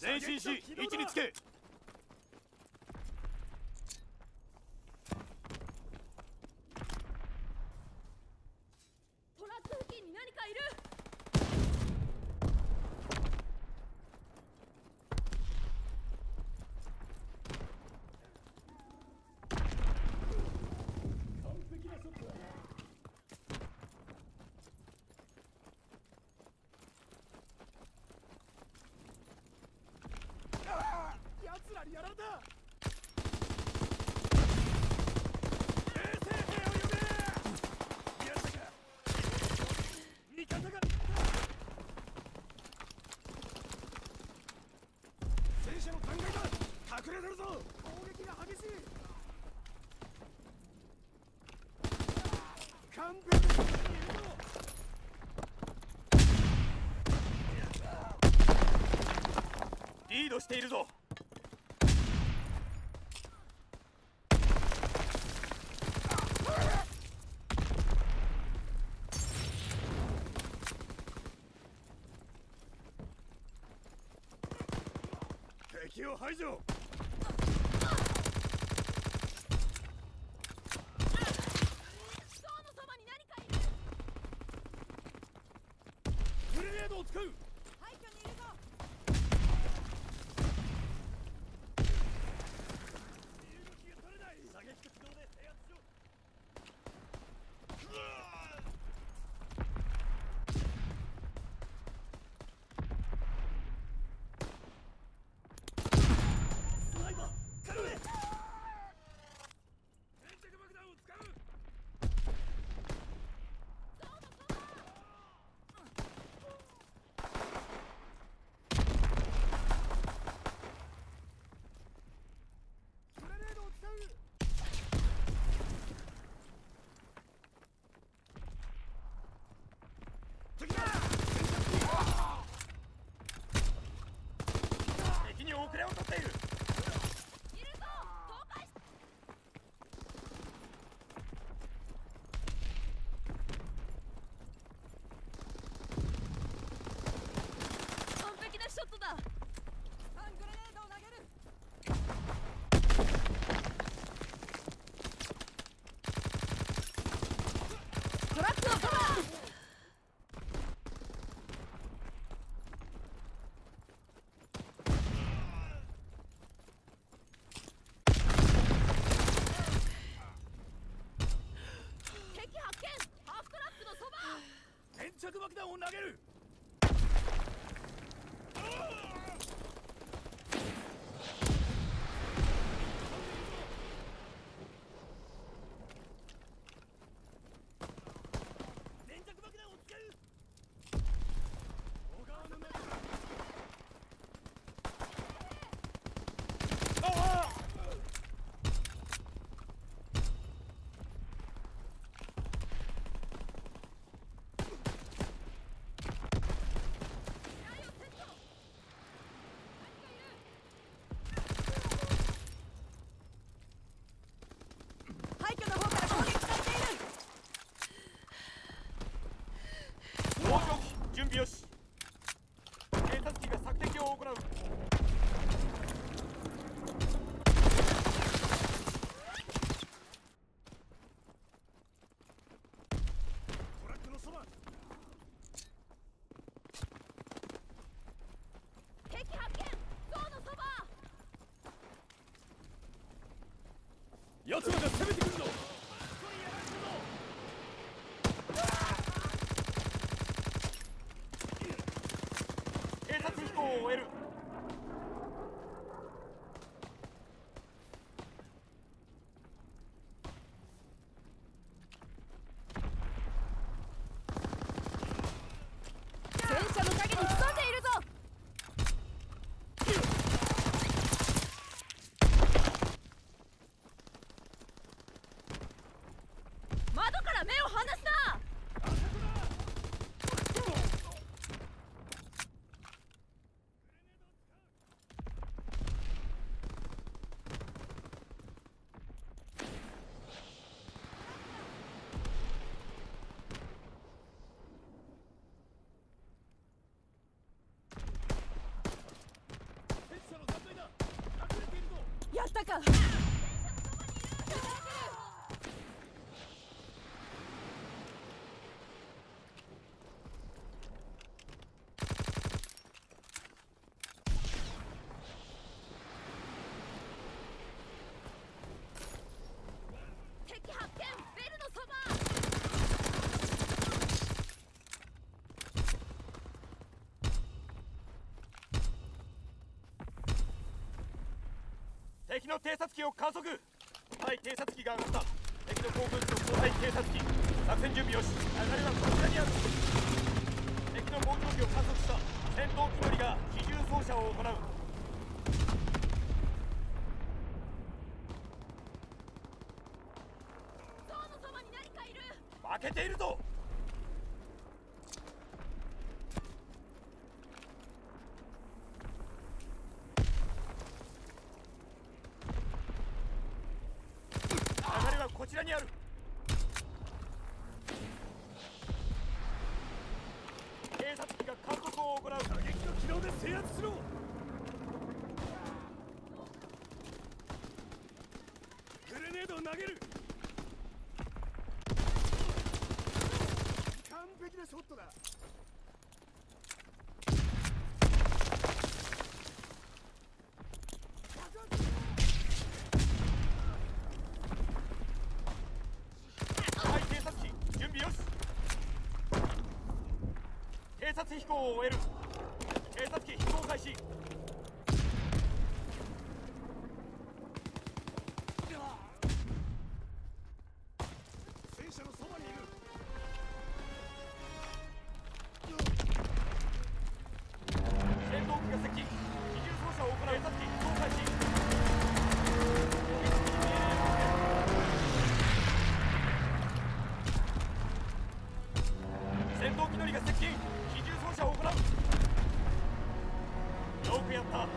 前進し位置につけ。攻撃が激しい完璧リードしているぞ。敵を排除。Coop! 投げる。奴らが攻め Yeah. 敵の偵察機を観測対偵察機が上がった。敵の航空機の後輩偵察機作戦準備よし流れはこちらにある敵の防空機を観測した。戦闘機乗りが機銃操作を行う。ゾウのそばに何かいる。負けているぞ流れはこちらにある偵察機が観測を行う射撃の機能で制圧しろグレネードを投げる。完璧なショットだ。はい偵察機準備よし。偵察飛行を終える。偵察機飛行開始。機銃掃射を行う。よくやった